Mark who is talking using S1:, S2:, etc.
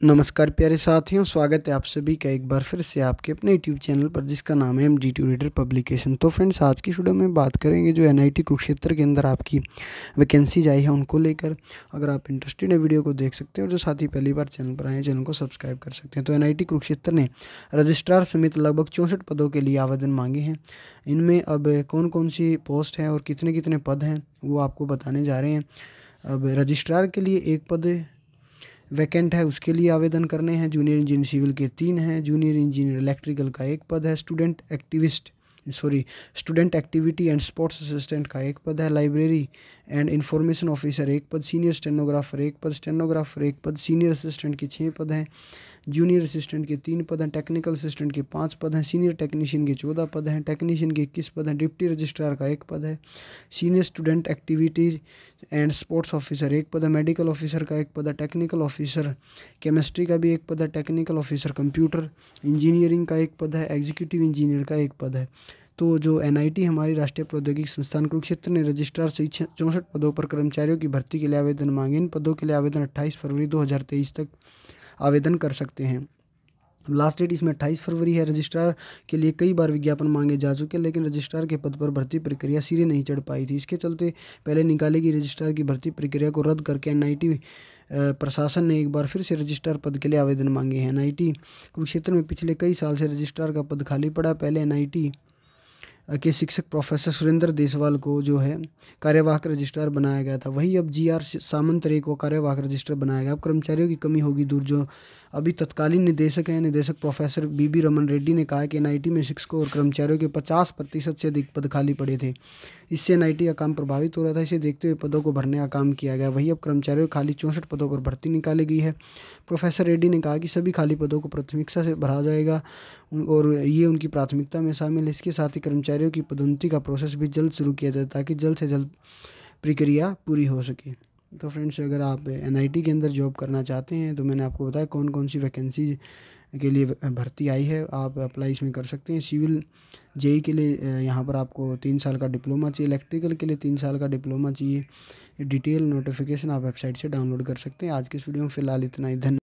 S1: नमस्कार प्यारे साथियों, स्वागत है आप सभी का एक बार फिर से आपके अपने यूट्यूब चैनल पर, जिसका नाम है M D T reader publication तो फ्रेंड्स आज की वीडियो में बात करेंगे जो एन आई टी कुरुक्षेत्र के अंदर आपकी वैकेंसीज आई है, उनको लेकर। अगर आप इंटरेस्टेड है वीडियो को देख सकते हैं और जो साथ पहली बार चैनल पर आए चैनल को सब्सक्राइब कर सकते हैं। तो टी कुरुक्षेत्र ने रजिस्ट्रार समेत लगभग चौंसठ पदों के लिए आवेदन मांगे हैं। इनमें अब कौन कौन सी पोस्ट हैं और कितने कितने पद हैं, वो आपको बताने जा रहे हैं। अब रजिस्ट्रार के लिए एक पद वैकेंट है, उसके लिए आवेदन करने हैं। जूनियर इंजीनियर सिविल के तीन हैं। जूनियर इंजीनियर इलेक्ट्रिकल का एक पद है। Student activist, sorry, student activity and sports assistant का एक पद है। लाइब्रेरी एंड इंफॉर्मेशन ऑफिसर एक पद, सीनियर स्टेनोग्राफर एक पद, स्टेनोग्राफर एक पद, सीनियर असिस्टेंट के छः पद हैं। जूनियर असिस्टेंट के तीन पद हैं टेक्निकल असिस्टेंट के पाँच पद हैं सीनियर टेक्नीशियन के चौदह पद हैं टेक्नीशियन के इक्कीस पद हैं डिप्टी रजिस्ट्रार का एक पद है senior student activity and sports officer एक पद है मेडिकल ऑफिसर का एक पद है टेक्निकल ऑफिसर केमिस्ट्री का भी एक पद है टेक्निकल ऑफिसर कंप्यूटर इंजीनियरिंग का एक पद है एग्जीक्यूटिव इंजीनियर का एक पद है। तो जो एनआईटी हमारी राष्ट्रीय प्रौद्योगिकी संस्थान कुरुक्षेत्र ने रजिस्ट्रार सहित चौंसठ पदों पर कर्मचारियों की भर्ती के लिए आवेदन मांगे। इन पदों के लिए आवेदन अट्ठाईस फरवरी दो हज़ार तेईस तक आवेदन कर सकते हैं। लास्ट डेट इसमें अट्ठाईस फरवरी है। रजिस्ट्रार के लिए कई बार विज्ञापन मांगे जा चुके हैं, लेकिन रजिस्ट्रार के पद पर भर्ती प्रक्रिया सिरे नहीं चढ़ पाई थी। इसके चलते पहले निकाली गई रजिस्ट्रार की भर्ती प्रक्रिया को रद्द करके एनआईटी प्रशासन ने एक बार फिर से रजिस्ट्रार पद के लिए आवेदन मांगे हैं। एन कुरुक्षेत्र में पिछले कई साल से रजिस्ट्रार का पद खाली पड़ा। पहले एनआईटी के शिक्षक प्रोफेसर सुरेंद्र देसवाल को जो है कार्यवाहक रजिस्ट्रार बनाया गया था। वही अब जी आर सामंतरे को कार्यवाहक रजिस्ट्रार बनाया गया। अब कर्मचारियों की कमी होगी दूर जो अभी तत्कालीन निदेशक हैं। निदेशक professor B B Raman Reddy ने कहा कि एनआईटी में शिक्षकों और कर्मचारियों के पचास प्रतिशत से अधिक पद खाली पड़े थे। इससे एनआईटी का काम प्रभावित हो रहा था, इसे देखते हुए पदों को भरने का काम किया गया। वही अब कर्मचारियों के खाली चौंसठ पदों पर भर्ती निकाली गई है। प्रोफेसर रेड्डी ने कहा कि सभी खाली पदों को प्राथमिकता से भरा जाएगा और ये उनकी प्राथमिकता में शामिल है। इसके साथ ही कर्मचारियों की पदोन्नति का प्रोसेस भी जल्द शुरू किया जाए ताकि जल्द से जल्द प्रक्रिया पूरी हो सके। तो फ्रेंड्स अगर आप एनआईटी के अंदर जॉब करना चाहते हैं तो मैंने आपको बताया कौन कौन सी वैकेंसी के लिए भर्ती आई है, आप अप्लाई इसमें कर सकते हैं। सिविल जेई के लिए यहाँ पर आपको तीन साल का डिप्लोमा चाहिए। इलेक्ट्रिकल के लिए तीन साल का डिप्लोमा चाहिए। डिटेल नोटिफिकेशन आप वेबसाइट से डाउनलोड कर सकते हैं। आज के इस वीडियो में फ़िलहाल इतना ही। धन्यवाद।